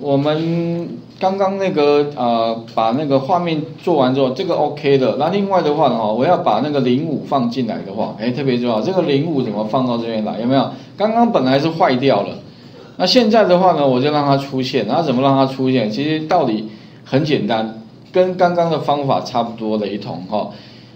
我们刚刚那个呃，把那个画面做完之后，这个 OK 的。那另外的话呢，哈，我要把那个零五放进来的话，哎，特别重要，这个零五怎么放到这边来？有没有？刚刚本来是坏掉了，那现在的话呢，我就让它出现。那怎么让它出现？其实道理很简单，跟刚刚的方法差不多雷同哈。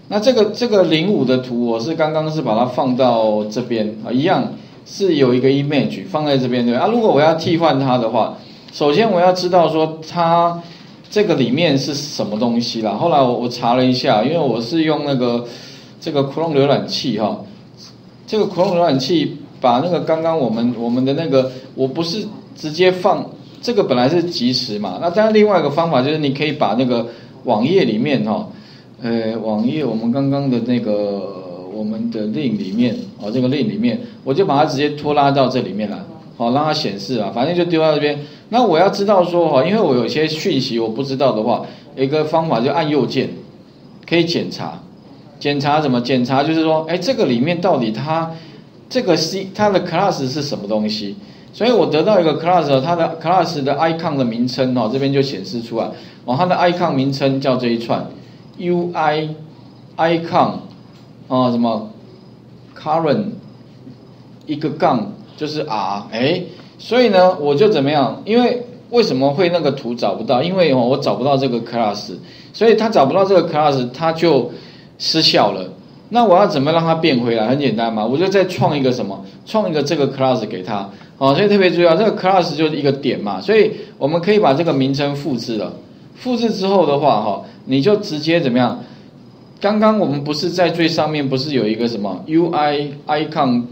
那这个这个零五的图，我是刚刚是把它放到这边啊，一样是有一个 image 放在这边对吧啊。如果我要替换它的话，首先我要知道说它这个里面是什么东西啦。后来我我查了一下，因为我是用那个这个 Chrome 浏览器哈，这个 Chrome 浏览器把那个刚刚我们我们的那个我不是直接放这个本来是即时嘛，那当然另外一个方法就是你可以把那个网页里面哈，呃网页我们刚刚的那个我们的 link 里面哦这个 link 里面，我就把它直接拖拉到这里面来。好，让它显示啊，反正就丢到这边。那我要知道说哈，因为我有些讯息我不知道的话，一个方法就按右键，可以检查。检查什么？检查就是说，哎，这个里面到底它这个 C 它的 class 是什么东西？所以我得到一个 class，它的 class 的 icon 的名称哦，这边就显示出来。哦，它的 icon 名称叫这一串 UI icon 啊，什么 current 一个杠。就是 R，哎，所以呢，我就怎么样？因为为什么会那个图找不到？因为哦，我找不到这个 class，所以他找不到这个 class，它就失效了。那我要怎么让它变回来？很简单嘛，我就再创一个什么？创一个这个 class 给他。哦，所以特别注意啊，这个 class 就是一个点嘛，所以我们可以把这个名称复制了。复制之后的话，哈，你就直接怎么样？刚刚我们不是在最上面不是有一个什么 UI icon？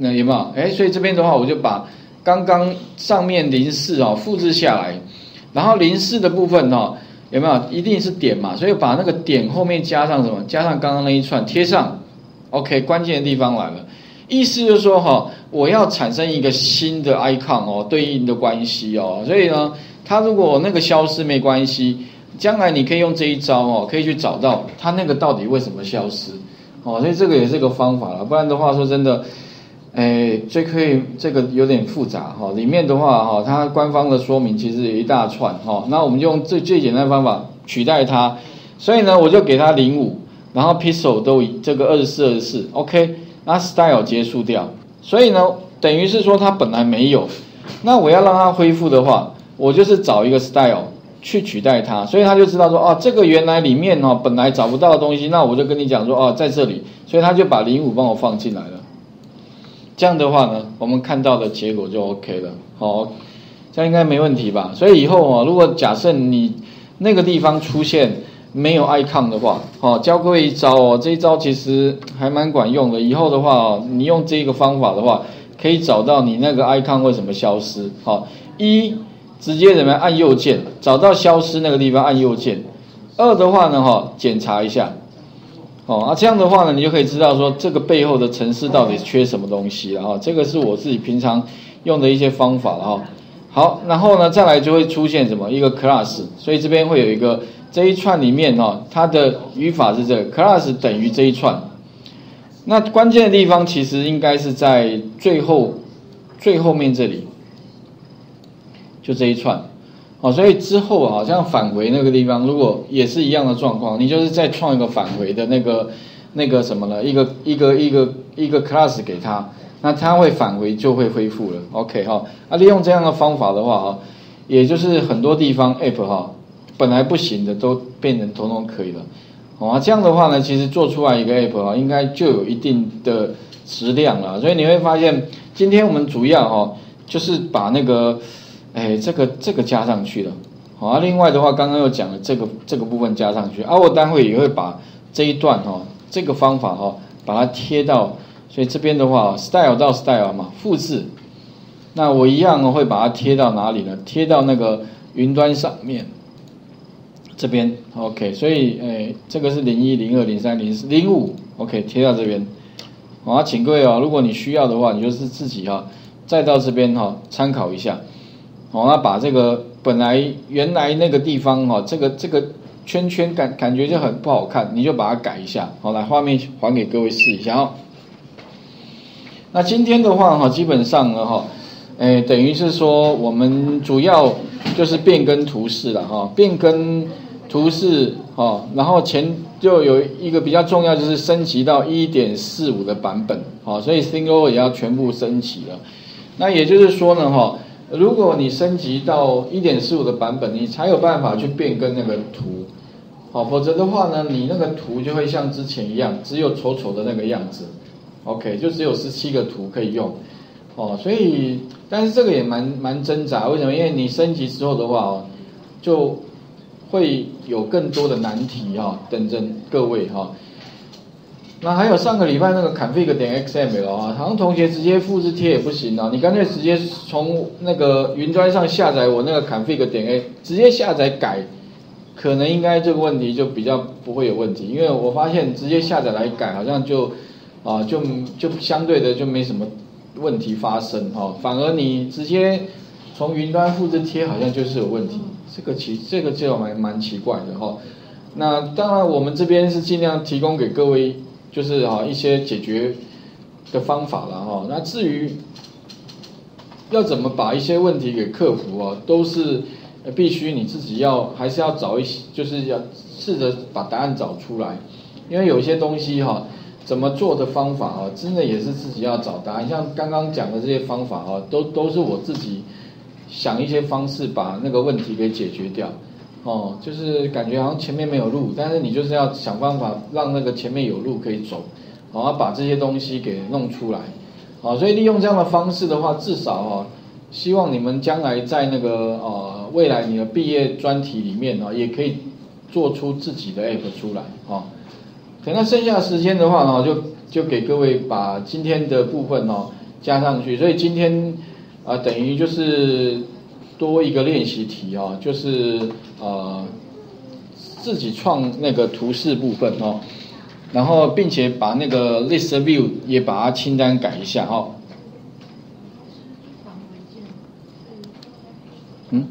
那有没有？哎，所以这边的话，我就把刚刚上面零四哦复制下来，然后零四的部分哈有没有？一定是点嘛，所以把那个点后面加上什么？加上刚刚那一串贴上，OK，关键的地方来了，意思就是说哈，我要产生一个新的 icon 哦，对应的关系哦，所以呢，它如果那个消失没关系，将来你可以用这一招哦，可以去找到它那个到底为什么消失哦，所以这个也是个方法了，不然的话说真的。哎，这可以，这个有点复杂哈。里面的话哈，它官方的说明其实一大串哈。那我们用最最简单的方法取代它，所以呢，我就给它零五，然后 pixel 都以这个二十四二十四，OK，那 style 结束掉。所以呢，等于是说它本来没有，那我要让它恢复的话，我就是找一个 style 去取代它，所以他就知道说哦，这个原来里面哦本来找不到的东西，那我就跟你讲说哦，在这里，所以他就把零五帮我放进来了。这样的话呢，我们看到的结果就 OK 了，好，这样应该没问题吧？所以以后啊，如果假设你那个地方出现没有 icon 的话，好，教各位一招哦，这一招其实还蛮管用的。以后的话，你用这个方法的话，可以找到你那个 icon 为什么消失。好，一直接怎么样按右键找到消失那个地方按右键。二的话呢，哈，检查一下。哦，啊，这样的话呢，你就可以知道说这个背后的城市到底缺什么东西了哈。这个是我自己平常用的一些方法了哈。好，然后呢，再来就会出现什么一个 class，所以这边会有一个这一串里面哈，它的语法是这个 class 等于这一串。那关键的地方其实应该是在最后最后面这里，就这一串。哦，所以之后好像返回那个地方，如果也是一样的状况，你就是再创一个返回的那个那个什么呢？一个一个一个一个 class 给他，那他会返回就会恢复了。OK 哈，那利用这样的方法的话哈，也就是很多地方 app 哈本来不行的都变成统统可以了。哦，这样的话呢，其实做出来一个 app 哈，应该就有一定的质量了。所以你会发现，今天我们主要哈就是把那个。哎，这个这个加上去了，好啊。另外的话，刚刚又讲了这个这个部分加上去啊。我待会也会把这一段哈，这个方法哈，把它贴到。所以这边的话，style 到 style 嘛，复制。那我一样会把它贴到哪里呢？贴到那个云端上面。这边 OK。所以哎，这个是零一零二零三零四零五 OK，贴到这边。好啊，请各位啊，如果你需要的话，你就是自己哈，再到这边哈，参考一下。好，那把这个本来原来那个地方哈，这个这个圈圈感感觉就很不好看，你就把它改一下。好，来画面还给各位试一下哦。那今天的话哈，基本上呢哈，哎，等于是说我们主要就是变更图示了哈，变更图示哈，然后前就有一个比较重要就是升级到一点四五的版本，好，所以 Single 也要全部升级了。那也就是说呢哈，如果你升级到一点四五的版本，你才有办法去变更那个图，好，否则的话呢，你那个图就会像之前一样，只有丑丑的那个样子，OK，就只有十七个图可以用。哦，所以，但是这个也蛮蛮挣扎，为什么？因为你升级之后的话哦，就会有更多的难题哈，等着各位哈。那还有上个礼拜那个 config 点 xml 啊，好像同学直接复制贴也不行啊，你干脆直接从那个云端上下载我那个 config 点 a，直接下载改，可能应该这个问题就比较不会有问题，因为我发现直接下载来改好像就啊就就相对的就没什么。问题发生哈，反而你直接从云端复制贴，好像就是有问题。这个奇，这个就蛮蛮奇怪的哈。那当然，我们这边是尽量提供给各位，就是哈一些解决的方法了哈。那至于要怎么把一些问题给克服啊，都是必须你自己要还是要找一些，就是要试着把答案找出来，因为有些东西哈。怎么做的方法啊，真的也是自己要找答案。像刚刚讲的这些方法啊，都都是我自己想一些方式把那个问题给解决掉。哦，就是感觉好像前面没有路，但是你就是要想办法让那个前面有路可以走，然后把这些东西给弄出来。啊，所以利用这样的方式的话，至少啊，希望你们将来在那个呃未来你的毕业专题里面呢，也可以做出自己的 app 出来啊。等到剩下时间的话呢，就就给各位把今天的部分哦加上去。所以今天啊，等于就是多一个练习题哦，就是呃自己创那个图示部分哦，然后并且把那个 list view 也把它清单改一下哦。嗯。